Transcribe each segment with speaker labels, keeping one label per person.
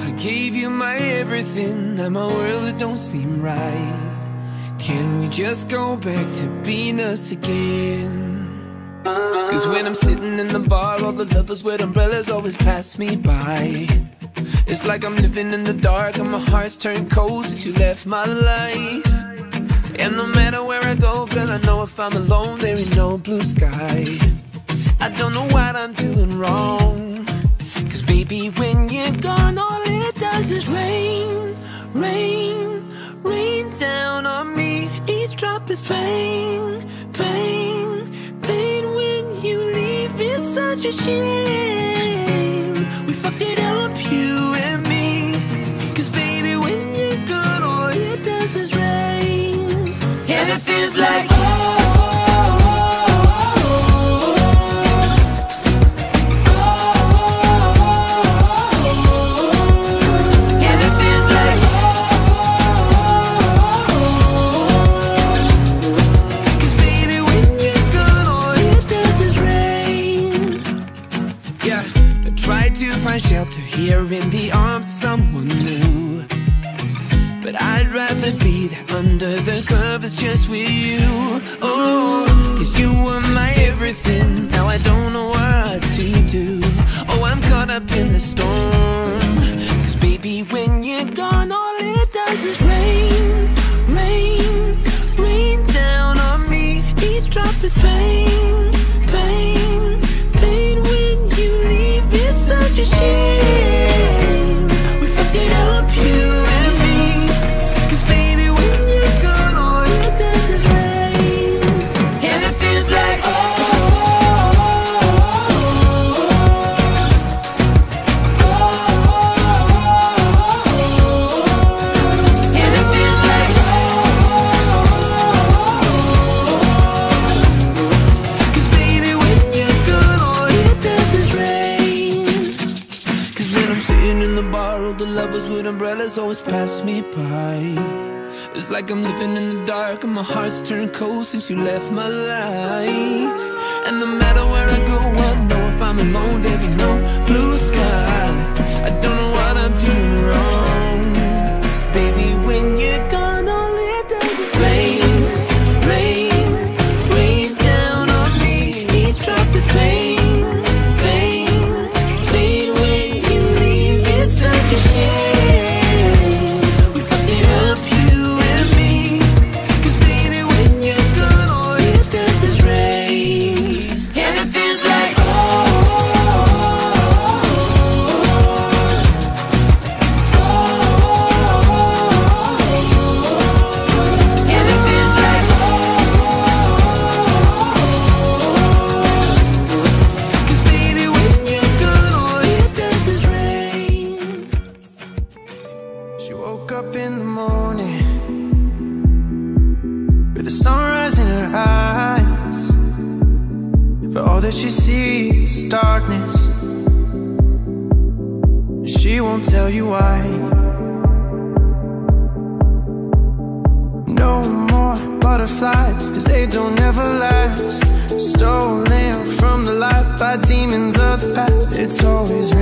Speaker 1: I gave you my everything, and my world it don't seem right. Can we just go back to being us again? Cause when I'm sitting in the bar, all the lovers with umbrellas always pass me by. It's like I'm living in the dark, and my heart's turned cold since you left my life. And no matter where I go, girl, I know if I'm alone, there ain't no blue sky. I don't know what I'm doing wrong. Cause when you're gone, all it does is rain, rain, rain down on me. Each drop is pain, pain, pain when you leave. It's such a shame. Shelter here in the arms of someone new. But I'd rather be there under the covers just with you. Oh, cause you were my everything. Now I don't know what to do. Oh, I'm caught up in the storm. Cause baby, when you're gone All it does is rain, rain, rain down on me. Each drop is pain, pain it's sitting in the bar all the lovers with umbrellas always pass me by. It's like I'm living in the dark and my heart's turned cold since you left my life. And no matter where I go I know if I'm alone up in the morning with the sunrise in her eyes, but all that she sees is darkness. and She won't tell you why. No more butterflies, cause they don't ever last. Stolen from the light by demons of the past. It's always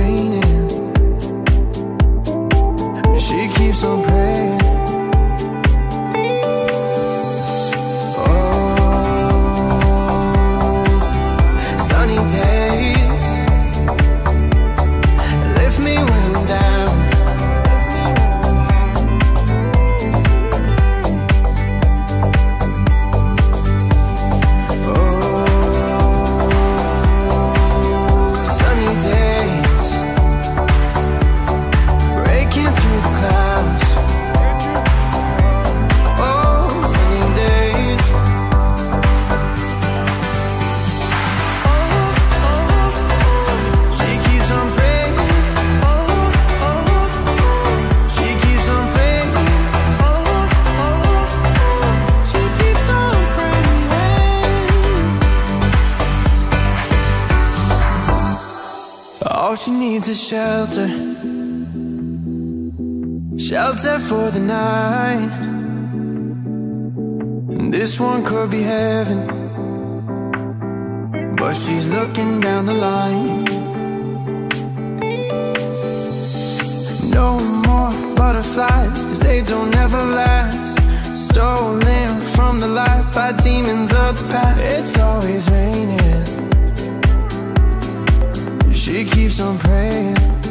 Speaker 1: All she needs is shelter. Shelter for the night. And this one could be heaven. But she's looking down the line.
Speaker 2: No more butterflies, cause they don't ever last Stolen from the light by demons of the past It's always raining She keeps on praying